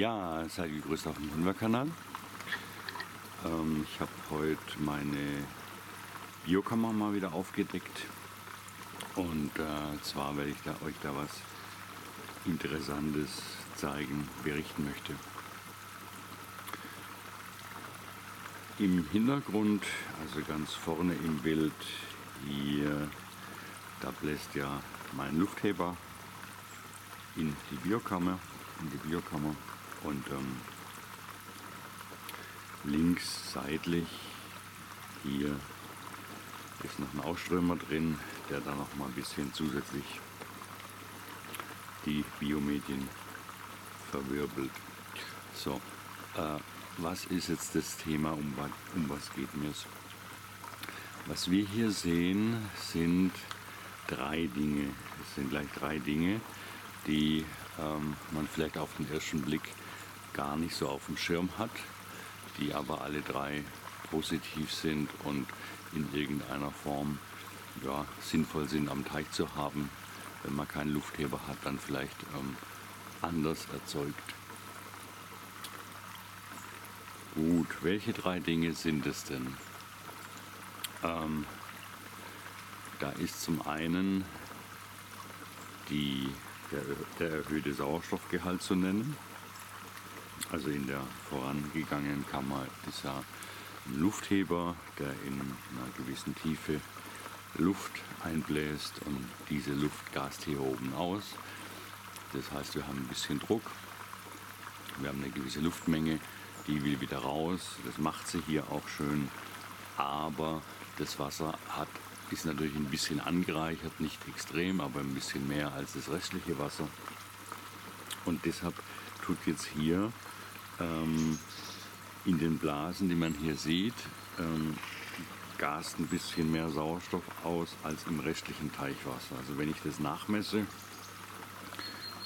Ja, seid gegrüßt auf dem Hunderkanal. Ähm, ich habe heute meine Biokammer mal wieder aufgedeckt. Und äh, zwar werde ich da, euch da was Interessantes zeigen, berichten möchte. Im Hintergrund, also ganz vorne im Bild, hier, da bläst ja mein Luftheber in die Biokammer, in die Biokammer und ähm, links seitlich hier ist noch ein Ausströmer drin, der dann noch mal ein bisschen zusätzlich die Biomedien verwirbelt. So, äh, was ist jetzt das Thema, um, um was geht mir es? Was wir hier sehen, sind drei Dinge. Es sind gleich drei Dinge, die ähm, man vielleicht auf den ersten Blick gar nicht so auf dem Schirm hat, die aber alle drei positiv sind und in irgendeiner Form ja, sinnvoll sind am Teich zu haben, wenn man keinen Luftheber hat, dann vielleicht ähm, anders erzeugt. Gut, welche drei Dinge sind es denn? Ähm, da ist zum einen die, der, der erhöhte Sauerstoffgehalt zu nennen. Also in der vorangegangenen Kammer ist ja ein Luftheber, der in einer gewissen Tiefe Luft einbläst und diese Luft gast hier oben aus. Das heißt, wir haben ein bisschen Druck, wir haben eine gewisse Luftmenge, die will wieder raus. Das macht sie hier auch schön, aber das Wasser hat, ist natürlich ein bisschen angereichert, nicht extrem, aber ein bisschen mehr als das restliche Wasser. Und deshalb tut jetzt hier ähm, in den Blasen, die man hier sieht, ähm, gast ein bisschen mehr Sauerstoff aus als im restlichen Teichwasser. Also wenn ich das nachmesse,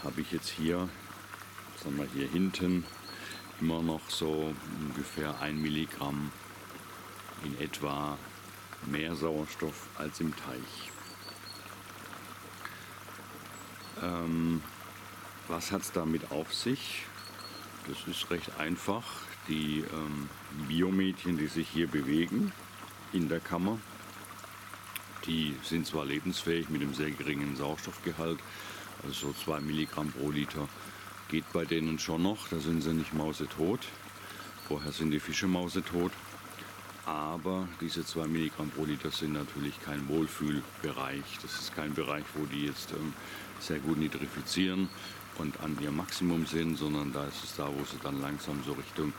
habe ich jetzt hier, sagen wir hier hinten, immer noch so ungefähr ein Milligramm in etwa mehr Sauerstoff als im Teich. Ähm, was hat es damit auf sich? Das ist recht einfach. Die ähm, Biomädchen, die sich hier bewegen in der Kammer, die sind zwar lebensfähig mit einem sehr geringen Sauerstoffgehalt, also so 2 Milligramm pro Liter geht bei denen schon noch, da sind sie nicht mausetot. Vorher sind die Fische mausetot. Aber diese 2 Milligramm pro Liter sind natürlich kein Wohlfühlbereich. Das ist kein Bereich, wo die jetzt ähm, sehr gut nitrifizieren und an ihr Maximum sind, sondern da ist es da, wo sie dann langsam so Richtung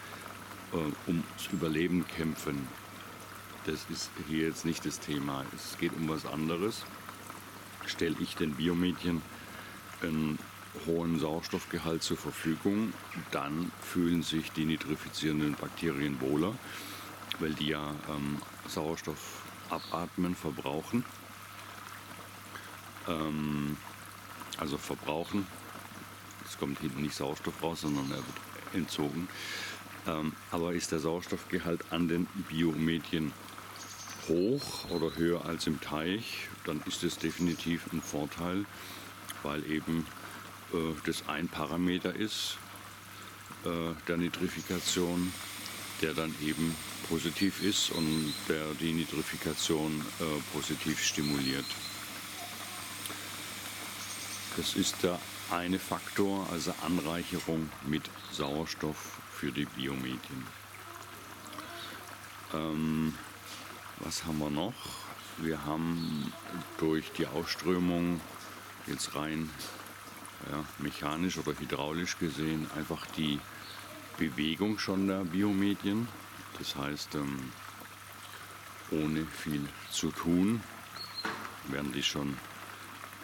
äh, ums Überleben kämpfen. Das ist hier jetzt nicht das Thema. Es geht um was anderes. Stelle ich den Biomedien einen hohen Sauerstoffgehalt zur Verfügung, dann fühlen sich die nitrifizierenden Bakterien wohler, weil die ja ähm, Sauerstoff abatmen, verbrauchen. Ähm, also verbrauchen, kommt hinten nicht Sauerstoff raus, sondern er wird entzogen. Ähm, aber ist der Sauerstoffgehalt an den Biomedien hoch oder höher als im Teich, dann ist es definitiv ein Vorteil, weil eben äh, das ein Parameter ist äh, der Nitrifikation, der dann eben positiv ist und der die Nitrifikation äh, positiv stimuliert. Das ist der eine Faktor, also Anreicherung mit Sauerstoff für die Biomedien. Ähm, was haben wir noch? Wir haben durch die Ausströmung jetzt rein ja, mechanisch oder hydraulisch gesehen einfach die Bewegung schon der Biomedien. Das heißt, ähm, ohne viel zu tun werden die schon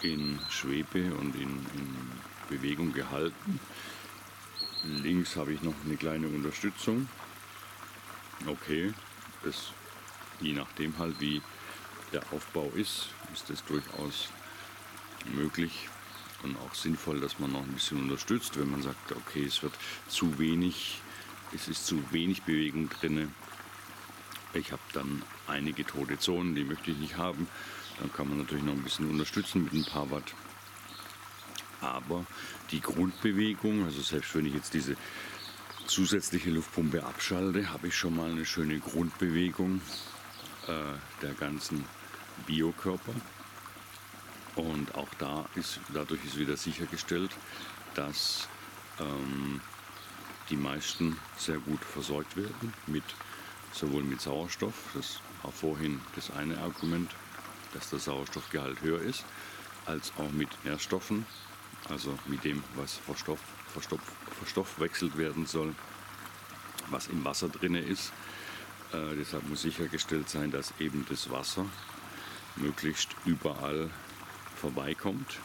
in Schwebe und in, in Bewegung gehalten. Links habe ich noch eine kleine Unterstützung. Okay, das, je nachdem halt wie der Aufbau ist, ist das durchaus möglich und auch sinnvoll, dass man noch ein bisschen unterstützt, wenn man sagt, okay, es wird zu wenig, es ist zu wenig Bewegung drin. Ich habe dann einige tote Zonen, die möchte ich nicht haben. Dann kann man natürlich noch ein bisschen unterstützen mit ein paar Watt. Aber die Grundbewegung, also selbst wenn ich jetzt diese zusätzliche Luftpumpe abschalte, habe ich schon mal eine schöne Grundbewegung äh, der ganzen Biokörper. Und auch da ist, dadurch ist wieder sichergestellt, dass ähm, die meisten sehr gut versorgt werden, mit, sowohl mit Sauerstoff, das war vorhin das eine Argument, dass der Sauerstoffgehalt höher ist, als auch mit Nährstoffen, also mit dem, was verstoff, verstoff, verstoffwechselt werden soll, was im Wasser drin ist. Äh, deshalb muss sichergestellt sein, dass eben das Wasser möglichst überall vorbeikommt.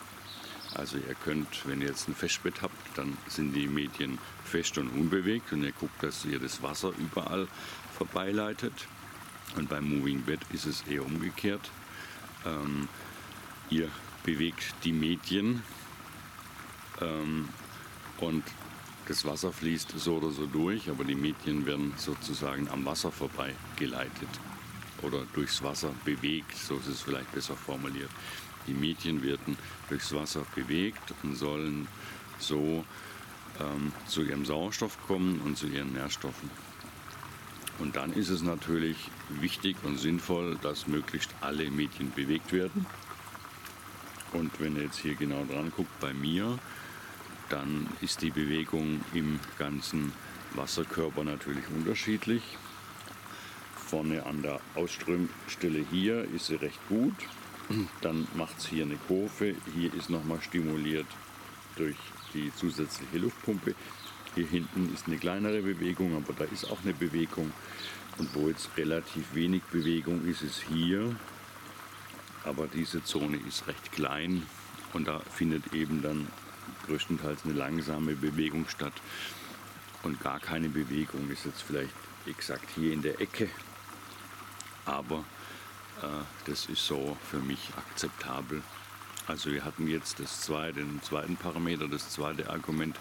Also ihr könnt, wenn ihr jetzt ein Festbett habt, dann sind die Medien fest und unbewegt und ihr guckt, dass ihr das Wasser überall vorbeileitet. Und beim Moving Bed ist es eher umgekehrt. Ähm, ihr bewegt die Medien ähm, und das Wasser fließt so oder so durch, aber die Medien werden sozusagen am Wasser vorbei geleitet oder durchs Wasser bewegt, so ist es vielleicht besser formuliert. Die Medien werden durchs Wasser bewegt und sollen so ähm, zu ihrem Sauerstoff kommen und zu ihren Nährstoffen. Und dann ist es natürlich wichtig und sinnvoll, dass möglichst alle Medien bewegt werden. Und wenn ihr jetzt hier genau dran guckt bei mir, dann ist die Bewegung im ganzen Wasserkörper natürlich unterschiedlich. Vorne an der Ausströmstelle hier ist sie recht gut. Dann macht es hier eine Kurve. Hier ist nochmal stimuliert durch die zusätzliche Luftpumpe. Hier hinten ist eine kleinere Bewegung, aber da ist auch eine Bewegung. Und wo jetzt relativ wenig Bewegung ist, ist hier. Aber diese Zone ist recht klein und da findet eben dann größtenteils eine langsame Bewegung statt. Und gar keine Bewegung ist jetzt vielleicht exakt hier in der Ecke. Aber äh, das ist so für mich akzeptabel. Also wir hatten jetzt das zweite, den zweiten Parameter, das zweite Argument,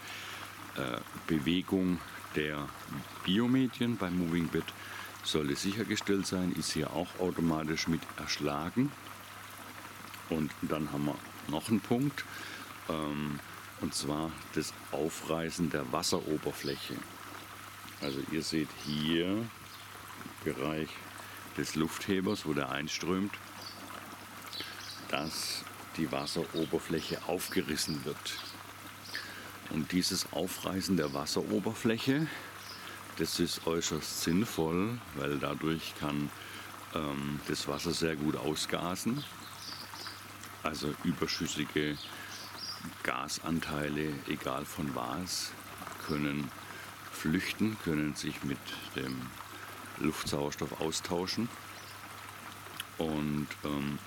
Bewegung der Biomedien beim Moving Bed sollte sichergestellt sein, ist hier auch automatisch mit erschlagen. Und dann haben wir noch einen Punkt, ähm, und zwar das Aufreißen der Wasseroberfläche. Also ihr seht hier im Bereich des Lufthebers, wo der einströmt, dass die Wasseroberfläche aufgerissen wird. Und dieses Aufreißen der Wasseroberfläche, das ist äußerst sinnvoll, weil dadurch kann ähm, das Wasser sehr gut ausgasen. Also überschüssige Gasanteile, egal von was, können flüchten, können sich mit dem Luftsauerstoff austauschen. Und ähm,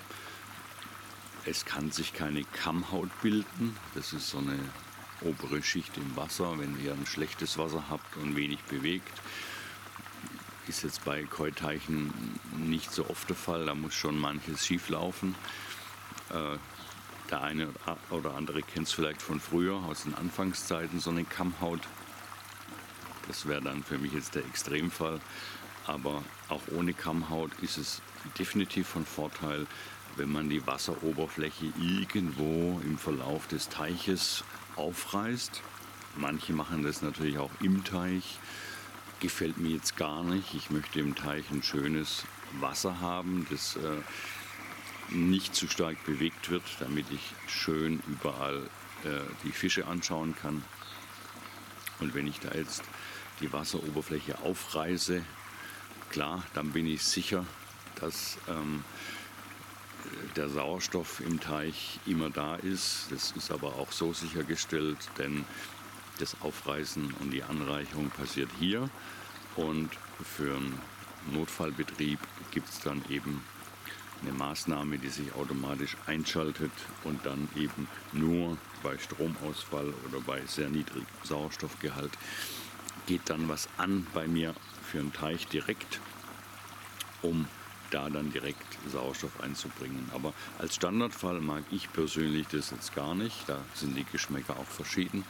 es kann sich keine Kammhaut bilden. Das ist so eine obere Schicht im Wasser. Wenn ihr ein schlechtes Wasser habt und wenig bewegt, ist jetzt bei Keuteichen nicht so oft der Fall. Da muss schon manches schief laufen. Äh, der eine oder andere kennt es vielleicht von früher, aus den Anfangszeiten, so eine Kammhaut. Das wäre dann für mich jetzt der Extremfall. Aber auch ohne Kammhaut ist es definitiv von Vorteil, wenn man die Wasseroberfläche irgendwo im Verlauf des Teiches aufreißt. Manche machen das natürlich auch im Teich. Gefällt mir jetzt gar nicht. Ich möchte im Teich ein schönes Wasser haben, das äh, nicht zu stark bewegt wird, damit ich schön überall äh, die Fische anschauen kann. Und wenn ich da jetzt die Wasseroberfläche aufreiße, klar, dann bin ich sicher, dass ähm, der Sauerstoff im Teich immer da ist. Das ist aber auch so sichergestellt, denn das Aufreißen und die Anreicherung passiert hier. Und für einen Notfallbetrieb gibt es dann eben eine Maßnahme, die sich automatisch einschaltet und dann eben nur bei Stromausfall oder bei sehr niedrigem Sauerstoffgehalt geht dann was an bei mir für einen Teich direkt, um da dann direkt Sauerstoff einzubringen. Aber als Standardfall mag ich persönlich das jetzt gar nicht. Da sind die Geschmäcker auch verschieden.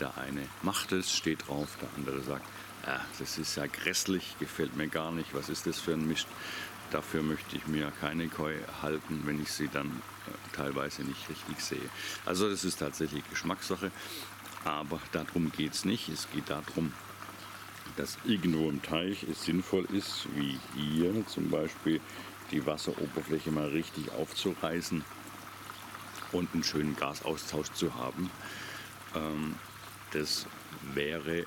Der eine macht es, steht drauf, der andere sagt, ah, das ist ja grässlich, gefällt mir gar nicht, was ist das für ein Mist. dafür möchte ich mir keine Koi halten, wenn ich sie dann äh, teilweise nicht richtig sehe. Also das ist tatsächlich Geschmackssache, aber darum geht es nicht. Es geht darum, dass irgendwo im Teich es sinnvoll ist, wie hier zum Beispiel, die Wasseroberfläche mal richtig aufzureißen und einen schönen Gasaustausch zu haben. Ähm, das wäre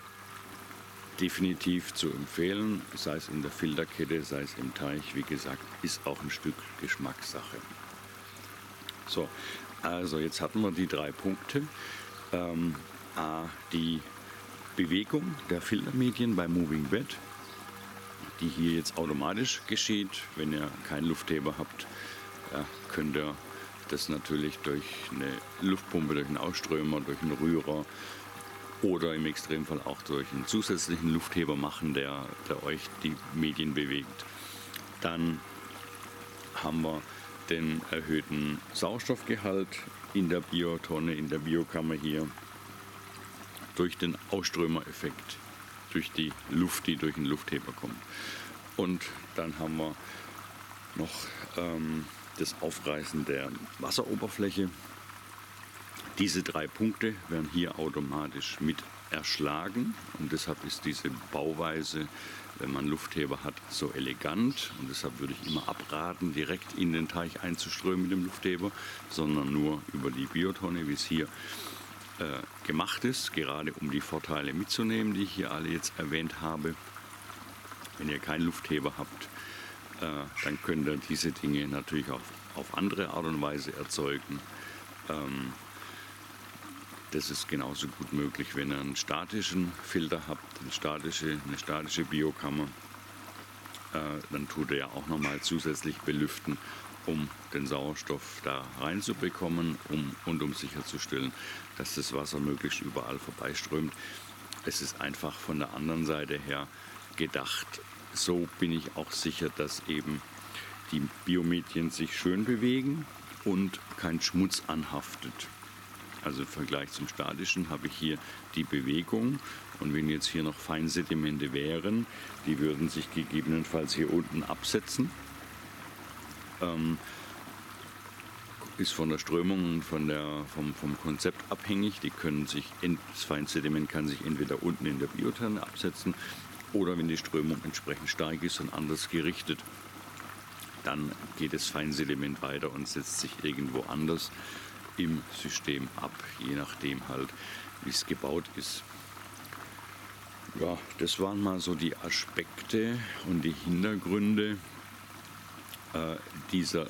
definitiv zu empfehlen, sei es in der Filterkette, sei es im Teich. Wie gesagt, ist auch ein Stück Geschmackssache. So, also jetzt hatten wir die drei Punkte. Ähm, A, die Bewegung der Filtermedien bei Moving Bed, die hier jetzt automatisch geschieht. Wenn ihr keinen Luftheber habt, könnt ihr das natürlich durch eine Luftpumpe, durch einen Ausströmer, durch einen Rührer oder im Extremfall auch durch einen zusätzlichen Luftheber machen, der, der euch die Medien bewegt. Dann haben wir den erhöhten Sauerstoffgehalt in der Biotonne, in der Biokammer hier durch den Ausströmereffekt, durch die Luft, die durch den Luftheber kommt. Und dann haben wir noch ähm, das Aufreißen der Wasseroberfläche. Diese drei Punkte werden hier automatisch mit erschlagen und deshalb ist diese Bauweise, wenn man Luftheber hat, so elegant und deshalb würde ich immer abraten, direkt in den Teich einzuströmen mit dem Luftheber, sondern nur über die Biotonne, wie es hier äh, gemacht ist, gerade um die Vorteile mitzunehmen, die ich hier alle jetzt erwähnt habe. Wenn ihr keinen Luftheber habt, äh, dann könnt ihr diese Dinge natürlich auch auf andere Art und Weise erzeugen. Ähm, das ist genauso gut möglich, wenn ihr einen statischen Filter habt, eine statische, eine statische Biokammer. Äh, dann tut er ja auch nochmal zusätzlich belüften, um den Sauerstoff da reinzubekommen um, und um sicherzustellen, dass das Wasser möglichst überall vorbeiströmt. Es ist einfach von der anderen Seite her gedacht. So bin ich auch sicher, dass eben die Biomedien sich schön bewegen und kein Schmutz anhaftet. Also im Vergleich zum statischen habe ich hier die Bewegung und wenn jetzt hier noch Feinsedimente wären, die würden sich gegebenenfalls hier unten absetzen. Ähm, ist von der Strömung und von der, vom, vom Konzept abhängig. Die können sich, das Feinsediment kann sich entweder unten in der Biotherme absetzen oder wenn die Strömung entsprechend stark ist und anders gerichtet, dann geht das Feinsediment weiter und setzt sich irgendwo anders im System ab, je nachdem halt, wie es gebaut ist. Ja, das waren mal so die Aspekte und die Hintergründe dieser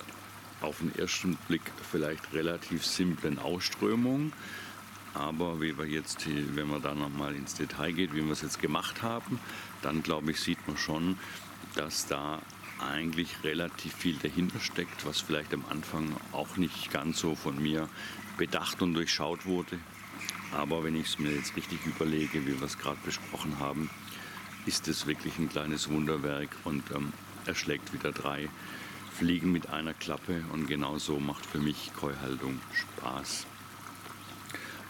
auf den ersten Blick vielleicht relativ simplen Ausströmung. Aber wie wir jetzt, wenn man da nochmal ins Detail geht, wie wir es jetzt gemacht haben, dann glaube ich, sieht man schon, dass da eigentlich relativ viel dahinter steckt, was vielleicht am Anfang auch nicht ganz so von mir bedacht und durchschaut wurde. Aber wenn ich es mir jetzt richtig überlege, wie wir es gerade besprochen haben, ist es wirklich ein kleines Wunderwerk und ähm, er schlägt wieder drei Fliegen mit einer Klappe und genau so macht für mich Keuhaltung Spaß.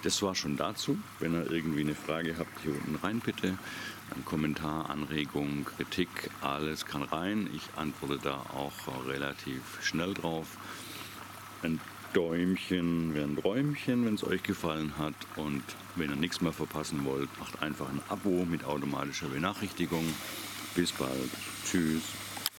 Das war schon dazu. Wenn ihr irgendwie eine Frage habt, hier unten rein bitte. Ein Kommentar, Anregung, Kritik, alles kann rein. Ich antworte da auch relativ schnell drauf. Ein Däumchen wäre ein Träumchen, wenn es euch gefallen hat. Und wenn ihr nichts mehr verpassen wollt, macht einfach ein Abo mit automatischer Benachrichtigung. Bis bald. Tschüss.